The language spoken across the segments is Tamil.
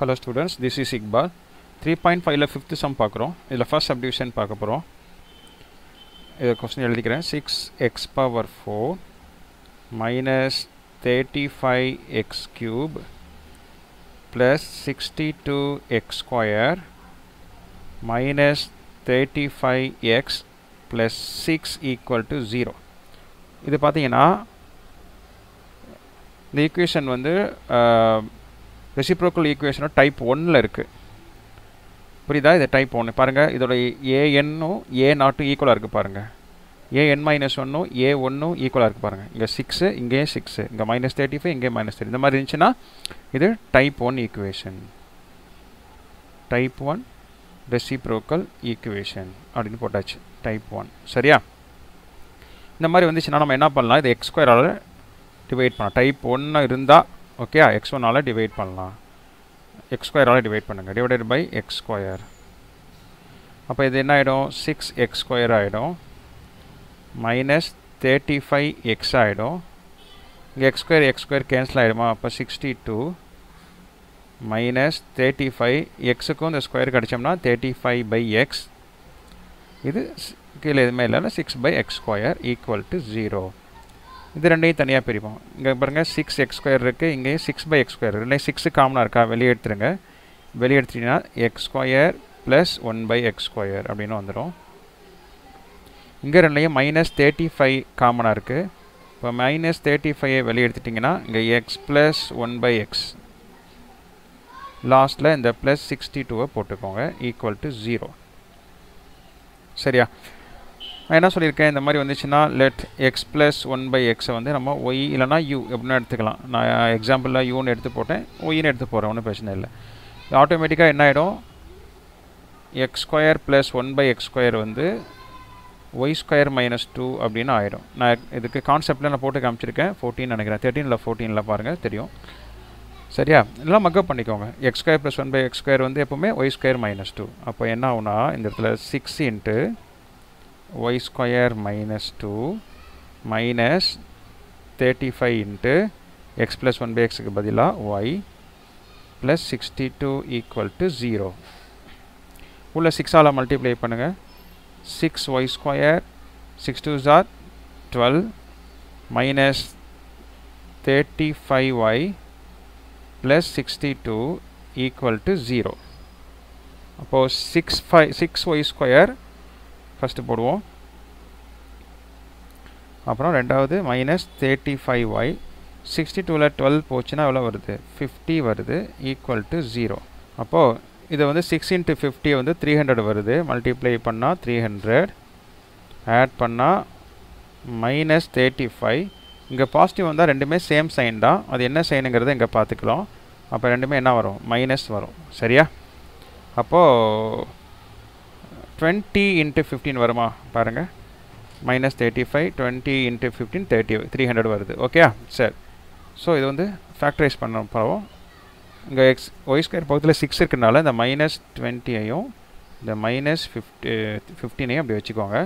Hello students this is Iqbal three point ஃபைவ்ல ஃபிஃப்த்து சம் பார்க்குறோம். இதில் ஃபர்ஸ்ட் சப்டிவிஷன் பார்க்க போகிறோம். இதை கொஸ்டின் எழுதிக்கிறேன். Six x power four minus thirty five x cube plus sixty two x square minus thirty five x plus six equal to zero இது பார்த்தீங்கன்னா இந்த ஈக்குவேஷன் வந்து ரெசிப்ரோக்கல் ஈக்குவேஷனும் டைப் ஒன்னில் இருக்குது புரியுதா? இது டைப் ஒன்று பாருங்கள் இதோட ஏஎன்னும் ஏ நாட்டும் ஈக்குவலாக இருக்குது பாருங்கள் ஏஎன் மைனஸ் ஒன்றும் ஏ ஒன்றும் ஈக்குவலாக இருக்குது பாருங்கள் இங்கே சிக்ஸு இங்கேயே சிக்ஸு இங்கே மைனஸ் தேர்ட்டி ஃபைவ் இங்கே மைனஸ் தேர்ட்டி இந்த மாதிரி இருந்துச்சுன்னா இது type one equation type one reciprocal equation அப்படின்னு போட்டாச்சு. டைப் ஒன் சரியா? இந்த மாதிரி வந்துச்சுன்னா நம்ம என்ன பண்ணலாம்? இது எக்ஸ்கொயரால் டிவைட் பண்ணலாம். டைப் ஒன்று இருந்தால் ஓகே எக்ஸ் ஒன்னால் டிவைட் பண்ணலாம். எக்ஸ் ஸ்கொயரால் டிவைட் பண்ணுங்கள் டிவைடட் பை எக்ஸ் ஸ்கொயர் அப்போ இது என்ன ஆகிடும் சிக்ஸ் எக்ஸ் ஸ்கொயர் ஆகிடும் மைனஸ் தேர்ட்டி ஃபைவ் எக்ஸ் ஆகிடும் இங்கே x square x square cancel ஆகிடுமா அப்போ sixty two minus thirty five எக்ஸுக்கும் இந்த ஸ்கொயர் கிடச்சோம்னா தேர்ட்டி ஃபைவ் பை எக்ஸ் இது கீழே எதுவுமே இல்லைன்னா six by x square equal to zero இது ரெண்டையும் தனியாக பிரிப்போம். இங்கே பாருங்கள் சிக்ஸ் எக்ஸ் ஸ்கொயர் இருக்குது இங்கேயும் சிக்ஸ் பை எக்ஸ் ஸ்கொயர் ரெண்டையும் சிக்ஸு காமனாக இருக்கா? வெளியே எடுத்துருங்க. வெளியே எடுத்துட்டிங்கன்னா x square plus one by x square அப்படின்னு வந்துடும் இங்கே ரெண்டையும் மைனஸ் தேர்ட்டி ஃபைவ் காமனாக இருக்குது இப்போ மைனஸ் தேர்ட்டி ஃபைவ் வெளியே எடுத்துட்டிங்கன்னா இங்கே x plus one by x லாஸ்ட்டில் இந்த ப்ளஸ் சிக்ஸ்டி டூவை போட்டுக்கோங்க ஈக்குவல் டு ஜீரோ சரியா? நான் என்ன சொல்லியிருக்கேன்? இந்த மாதிரி வந்துச்சுன்னா let x plus one by எக்ஸை வந்து நம்ம ஒய் இல்லைனா யூ எப்படின்னா எடுத்துக்கலாம். நான் எக்ஸாம்பிளில் யூன்னு எடுத்து போட்டேன். ஒய்னு எடுத்து போகிறேன் ஒன்றும் பிரச்சனை இல்லை. ஆட்டோமேட்டிக்காக என்ன ஆகிடும் x square plus one by x square வந்து ஒய் ஸ்கொயர் மைனஸ் டூ அப்படின்னு ஆகிடும் நான் இதுக்கு கான்செப்டில் நான் போட்டு காமிச்சிருக்கேன். ஃபோர்டீன் நினைக்கிறேன். தேர்ட்டீனில் ஃபோர்டீனில் பாருங்கள் தெரியும். சரியா? எல்லாம் மக்கப் பண்ணிக்கோங்க. X square plus one by x square வந்து எப்போவுமே ஒய் ஸ்கொயர் மைனஸ் டூ அப்போ என்ன ஆகுனா இந்த இடத்துல six into y square minus two minus thirty five into x plus one x எக்ஸுக்கு பதிலா y plus sixty two equal to zero உள்ள சிக்ஸால் மல்டிப்ளை பண்ணுங்கள் six y square six two jar twelve minus thirty five y plus sixty two equal to zero அப்போது six five six y square first போடுவோம். அப்புறம் ரெண்டாவது minus thirty five y sixty two twelve போச்சுன்னா எவ்வளோ வருது? ஃபிஃப்டி வருது ஈக்குவல் டு ஜீரோ அப்போது இதை வந்து சிக்ஸ் இன்ட்டு ஃபிஃப்டி வந்து த்ரீ ஹண்ட்ரட் வருது. மல்டிப்ளை பண்ணால் த்ரீ ஹண்ட்ரட் ஆட் பண்ணால் மைனஸ் தேர்ட்டி ஃபைவ் இங்கே பாசிட்டிவ் வந்தால் ரெண்டுமே சேம் சைன் தான். அது என்ன சைனுங்கிறத இங்கே பார்த்துக்கலாம். அப்போ ரெண்டுமே என்ன வரும்? மைனஸ் வரும். சரியா? அப்போது டுவெண்ட்டி இன்ட்டு ஃபிஃப்டீன் வருமா? பாருங்கள் minus thirty five twenty into fifteen thirty three hundred வருது ஓகே சரி. ஸோ இது வந்து ஃபேக்டரைஸ் பண்ண போகிறோம் இங்கே எக்ஸ் ஒய் ஸ்கொயர் பக்கத்தில் சிக்ஸ் இருக்கிறனால இந்த மைனஸ் டுவெண்ட்டியையும் இந்த மைனஸ் ஃபிஃப்டி ஃபிஃப்டீனையும் அப்படி வச்சுக்கோங்க.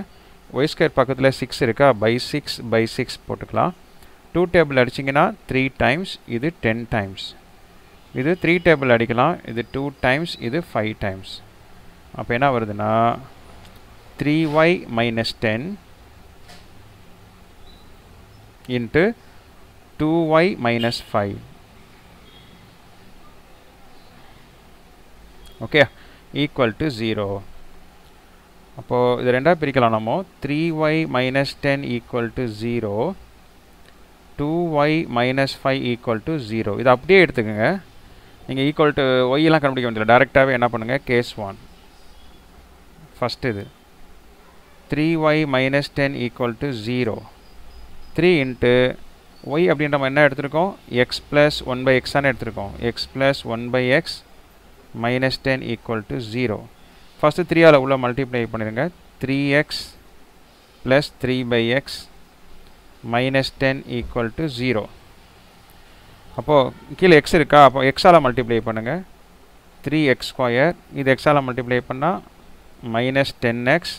ஒய் ஸ்கொயர் பக்கத்தில் சிக்ஸ் இருக்கா? பை சிக்ஸ் பை சிக்ஸ் போட்டுக்கலாம். டூ டேபிள் அடிச்சிங்கன்னா த்ரீ டைம்ஸ் இது டென் டைம்ஸ் இது த்ரீ டேபிள் அடிக்கலாம். இது டூ டைம்ஸ் இது ஃபைவ் டைம்ஸ் அப்போ என்ன வருதுன்னா three y minus ten into two y minus five okay equal to zero அப்போது இது ரெண்டாக பிரிக்கலாம் நம்ம. Three y minus ten equal to zero two y minus five equal to zero இது அப்படியே எடுத்துக்கோங்க. நீங்கள் ஈக்குவல் டு ஒய்யெல்லாம் கண்டுபிடிக்க முடியல டேரெக்டாகவே என்ன பண்ணுங்கள் கேஸ் ஒன் ஃபஸ்ட் இது. Three Y minus ten equal to zero three into Y அப்படின்ற நம்ம என்ன எடுத்திருக்கோம்? எக்ஸ் ப்ளஸ் ஒன் பை எக்ஸானு எடுத்திருக்கோம். X plus one by X minus ten equal to zero first த்ரீயால் உள்ள மல்டிப்ளை பண்ணிடுங்க. Three X plus three by X minus ten equal to zero அப்போது கீழே எக்ஸ் இருக்கா? அப்போ எக்ஸால் மல்டிப்ளை பண்ணுங்கள் த்ரீ எக்ஸ் ஸ்கொயர் இது எக்ஸால் மல்டிப்ளை பண்ணால் மைனஸ் டென் எக்ஸ்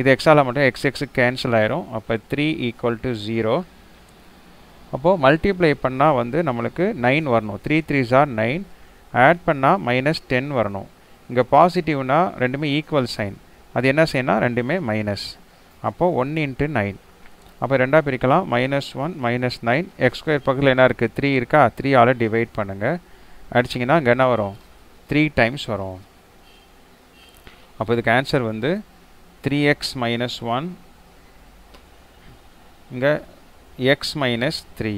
இது எக்ஸால் மட்டும் எக்ஸ் எக்ஸு கேன்சல் ஆயிரும். அப்போ த்ரீ ஈக்குவல் டு ஜீரோ அப்போது மல்டிப்ளை பண்ணால் வந்து நம்மளுக்கு நைன் வரணும். த்ரீ த்ரீ ஜார் நைன் ஆட் பண்ணால் மைனஸ் டென் வரணும். இங்கே பாசிட்டிவ்னா ரெண்டுமே ஈக்குவல் சைன் அது என்ன செய்யணும் ரெண்டுமே மைனஸ் அப்போது ஒன் இன்ட்டு நைன் அப்போ ரெண்டாக பிரிக்கலாம். Minus one minus nine x square பக்கத்தில் என்ன இருக்குது த்ரீ இருக்கா? த்ரீ ஆல் டிவைட் பண்ணுங்கள் அடிச்சிங்கன்னா இங்கே என்ன வரும்? த்ரீ டைம்ஸ் வரும். அப்போ இதுக்கு ஆன்சர் வந்து த்ரீ எக்ஸ் மைனஸ் ஒன் இங்கே x minus three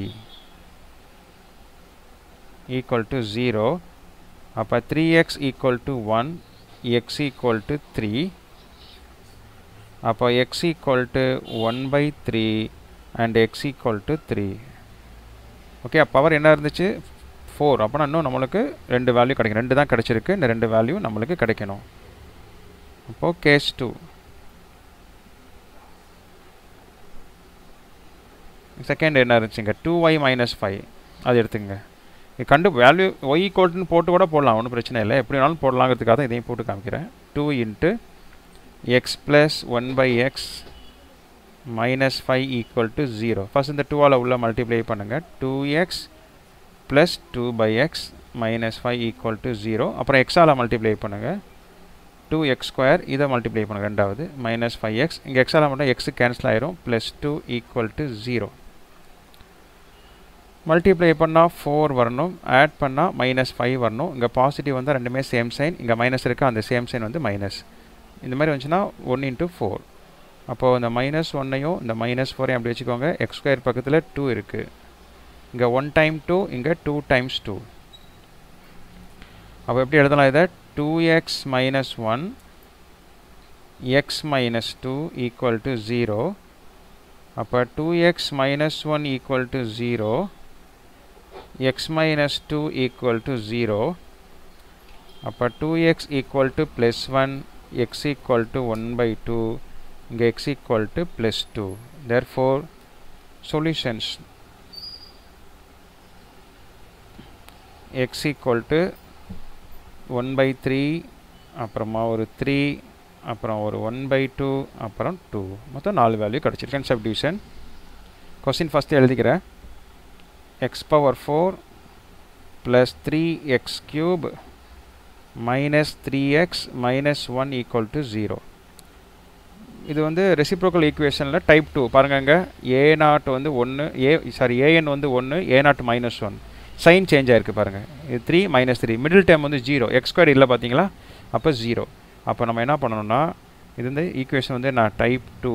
equal to zero அப்போ three x equal to one x equal to three அப்போ x equal to one by three and x equal to three okay power என்ன இருந்துச்சு? ஃபோர் அப்போனா இன்னும் நம்மளுக்கு ரெண்டு வேல்யூ கிடைக்கும். ரெண்டு தான் கிடச்சிருக்கு. இந்த ரெண்டு வேல்யூ நம்மளுக்கு கிடைக்கணும். அப்போது கேஸ் டூ. செகண்ட் என்ன இருந்துச்சுங்க? டூ ஒய் மைனஸ் ஃபைவ் அது எடுத்துங்க இது கண்டு வேல்யூ ஒய் ஈக்குவல்ட்டுன்னு போட்டு கூட போடலாம் ஒன்றும் பிரச்சனை இல்லை. எப்படி வேணாலும் போடலாங்கிறதுக்காக தான் இதையும் போட்டு காமிக்கிறேன். Two into x plus one by x minus five equal to zero first இந்த டூவால் உள்ள மல்டிப்ளை பண்ணுங்கள் two x plus two by x minus five equal to zero அப்புறம் எக்ஸால் மல்டிப்ளை பண்ணுங்கள் டூ எக்ஸ் ஸ்கொயர் இதை மல்டிப்ளை பண்ணுங்க. ரெண்டாவது மைனஸ் ஃபைவ் எக்ஸ் இங்கே எக்ஸால் மட்டும் எக்ஸு கேன்சல் ஆயிரும். Plus two equal to zero multiply பண்ணால் ஃபோர் வரணும். ஆட் பண்ணால் மைனஸ் ஃபைவ் வரணும். இங்கே பாசிட்டிவ் வந்தால் ரெண்டுமே சேம் சைன் இங்கே மைனஸ் இருக்கா? அந்த சேம் சைன் வந்து மைனஸ் இந்த மாதிரி வந்துச்சுன்னா ஒன் இன்ட்டு ஃபோர் அப்போது இந்த மைனஸ் ஒன்னையும் இந்த மைனஸ் ஃபோரையும் அப்படி வச்சுக்கோங்க. எக்ஸ் ஸ்கொயர் பக்கத்தில் டூ இருக்குது இங்கே ஒன் டைம் டூ இங்கே டூ டைம்ஸ் டூ அப்போ எப்படி எழுதலாம் இதை? two x minus one x minus two equal to zero அப்போ two x minus one equal to zero x minus two equal to zero அப்போ two x equal to plus one x equal to 1 by 2 இங்கே x equal to plus 2 therefore solutions x equal to one by three அப்புறமா ஒரு த்ரீ அப்புறம் ஒரு ஒன் பை டூ அப்புறம் டூ மொத்தம் நாலு வேல்யூ கிடச்சிருக்கேன் சப்டிவிஷன் கொஸ்டின் ஃபஸ்ட்டு எழுதிக்கிறேன். X power four plus three x cube minus three x minus one equal to zero இது வந்து ரெசிப்ரோக்கல் ஈக்குவேஷனில் டைப் டூ பாருங்க இங்கே ஏ நாட் வந்து ஒன்று ஏ சாரி ஏஎன் வந்து ஒன்று a naught minus one sign change ஆகிருக்கு பாருங்கள் இது three minus three middle time வந்து ஜீரோ எக்ஸ் ஸ்கொயர் இல்லை பார்த்தீங்களா அப்போ ஜீரோ அப்போ நம்ம என்ன பண்ணணும்னா இது வந்து ஈக்குவேஷன் வந்து நான் டைப் டூ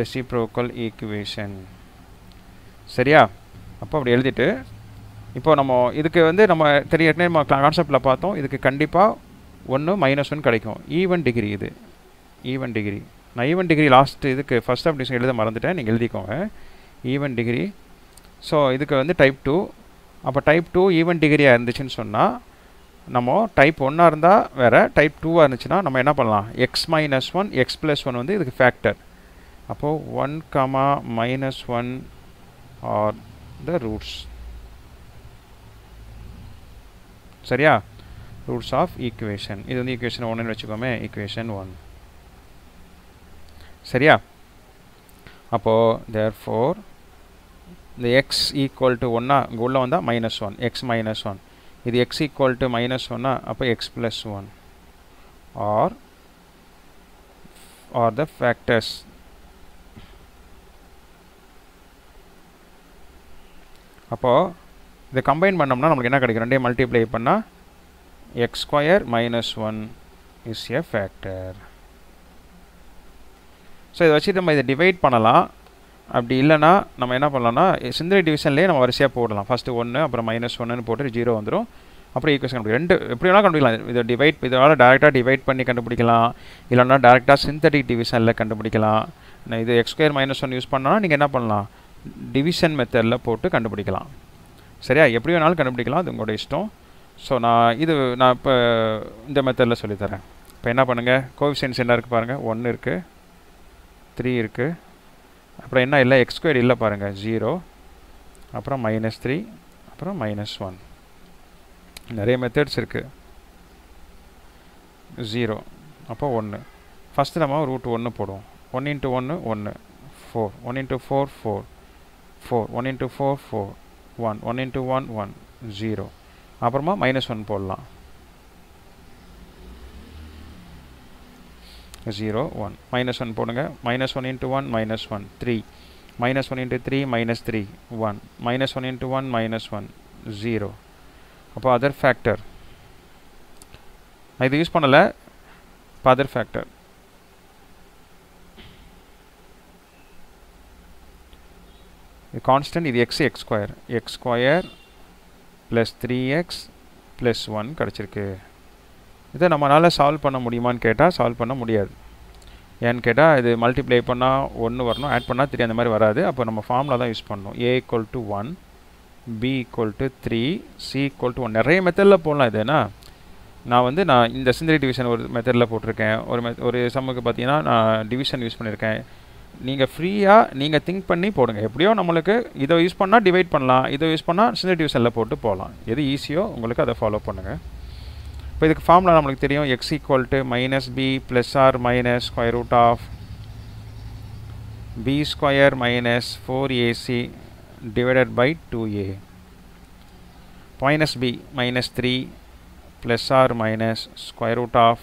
ரெசிப்ரோக்கல் ஈக்குவேஷன் சரியா? அப்போ அப்படி எழுதிட்டு இப்போ நம்ம இதுக்கு வந்து நம்ம தெரிய நம்ம கான்செப்டில் பார்த்தோம். இதுக்கு கண்டிப்பாக ஒன்று மைனஸ் ஒன் கிடைக்கும். ஈவன் டிகிரி இது. ஈவன் டிகிரி நான் ஈவன் டிகிரி லாஸ்ட் இதுக்கு ஃபஸ்ட் அப்டிஷன் எழுத மறந்துட்டேன். நீங்கள் எழுதிக்கோங்க. ஈவன் டிகிரி ஸோ இதுக்கு வந்து டைப் டூ அப்போ டைப் டூ ஈவன் டிகிரியாக இருந்துச்சுன்னு சொன்னால் நம்ம டைப் ஒன்னாக இருந்தால் வேறு டைப் டூவாக இருந்துச்சுன்னா நம்ம என்ன பண்ணலாம்? X minus one x plus one வந்து இதுக்கு ஃபேக்டர் அப்போது one comma minus one are the roots சரியா? ரூட்ஸ் ஆஃப் ஈக்குவேஷன் இது வந்து ஈக்குவேஷன் ஒன்றுன்னு வச்சுக்கோமே ஈக்குவேஷன் ஒன் சரியா? அப்போது தேர் ஃபோர் இந்த எக்ஸ் ஈக்குவல் டு ஒன்னா இங்கே உள்ளே வந்தால் minus one x minus one இது எக்ஸ் ஈக்குவல் டு மைனஸ் ஒன்னா அப்போ x plus one are are the factors அப்போது இதை கம்பைன் பண்ணோம்னா நம்மளுக்கு என்ன கிடைக்கும்? ரெண்டே மல்டிப்ளை பண்ணால் x square minus one is a factor so இதை வச்சு நம்ம இதை டிவைட் பண்ணலாம். அப்படி இல்லைனா நம்ம என்ன பண்ணலாம்னா சிந்தரி டிவிஷன்லேயே நம்ம வரிசையாக போடலாம். ஃபஸ்ட்டு ஒன்று அப்புறம் மைனஸ் ஒன்றுன்னு போட்டு ஜீரோ வந்துடும் அப்புறம் ஈக்குவேஷன் கண்டுபிடிக்கும் ரெண்டு எப்படி வேணால் கண்டுபிடிக்கலாம். இதை டிவைட் இதனால் டேரெக்டாக டிவைட் பண்ணி கண்டுபிடிக்கலாம். இல்லைனா டேரெக்டாக சிந்தட்டிக் டிவிஷனில் கண்டுபிடிக்கலாம். இது எக்ஸ்கொயர் மைனஸ் ஒன் யூஸ் பண்ணால் நீங்கள் என்ன பண்ணலாம்? டிவிஷன் மெத்தடில் போட்டு கண்டுபிடிக்கலாம். சரியா? எப்படி வேணாலும் கண்டுபிடிக்கலாம். அது உங்களோட இஷ்டம். ஸோ நான் இது நான் இப்போ இந்த மெத்தடில் சொல்லித்தரேன் இப்போ என்ன பண்ணுங்கள் கோவிஷன்ஸ் என்ன இருக்குது பாருங்கள் ஒன்று இருக்குது த்ரீ இருக்குது அப்புறம் என்ன இல்லை? எக்ஸ் ஸ்கொயர் இல்லை பாருங்கள் ஜீரோ அப்புறம் மைனஸ் த்ரீ அப்புறம் மைனஸ் ஒன் நிறைய மெத்தட்ஸ் இருக்குது ஜீரோ அப்போ ஒன்று ஃபஸ்ட்டு நம்ம ரூட் ஒன்று போடுவோம். ஒன் இன்ட்டு ஒன்று ஒன்று four one into four four four one into four four one one into one one zero அப்புறமா மைனஸ் ஒன் போடலாம். ஜீரோ ஒன் மைனஸ் ஒன் போடுங்க. Minus one into one minus one three minus one into three minus three one minus one into one minus one zero அப்போ அதர் ஃபேக்டர் நான் இது யூஸ் பண்ணலை. இப்போ அதர் ஃபேக்டர் இது கான்ஸ்டன்ட் இது x x square x square plus three x plus one கிடச்சிருக்கு. இதை நம்மளால் சால்வ் பண்ண முடியுமான்னு கேட்டால் சால்வ் பண்ண முடியாது. ஏன்னு கேட்டால் இது மல்டிப்ளை பண்ணால் ஒன்று வரணும் ஆட் பண்ணால் த்ரீ அந்த மாதிரி வராது. அப்போ நம்ம ஃபார்மில் தான் யூஸ் பண்ணணும். A equal to one b equal to three c equal to one நிறைய மெத்தடில் போடலாம் இதுனா நான் வந்து நான் இந்த சிந்தரி டிவிஷன் ஒரு மெத்தடில் போட்டிருக்கேன். ஒரு மெ ஒரு சம்முக்கு பார்த்தீங்கன்னா நான் டிவிஷன் யூஸ் பண்ணியிருக்கேன் நீங்கள் ஃப்ரீயாக நீங்கள் திங்க் பண்ணி போடுங்க. எப்படியோ நம்மளுக்கு இதை யூஸ் பண்ணால் டிவைட் பண்ணலாம். இதை யூஸ் பண்ணால் சிந்தரி டிவிஷனில் போட்டு போகலாம். எது ஈஸியோ உங்களுக்கு அதை ஃபாலோ பண்ணுங்கள் இப்போ இதுக்கு ஃபார்முலா நம்மளுக்கு தெரியும் x equal to minus b plus or minus square root of b square minus four ac divided by 2a minus b minus 3 plus or minus square root of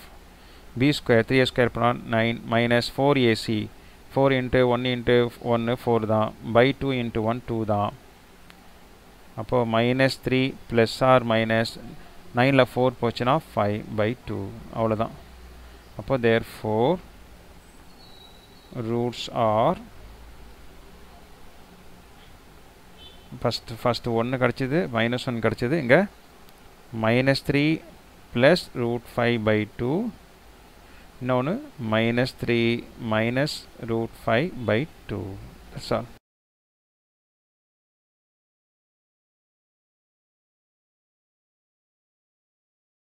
b square 3a square பண்ணால் 9 minus 4ac 4 into 1 into 1 4 தான் by 2 into 1 2 தான் அப்போ minus 3 plus or minus 9ல 4 போச்சுன்னா ஃபைவ் பை டூ அவ்வளோதான் அப்போ four roots are first first ஒன்று கிடச்சிது மைனஸ் ஒன் கிடச்சிது. இங்கே minus three plus root five by two இன்னொன்று minus three minus root five by two sir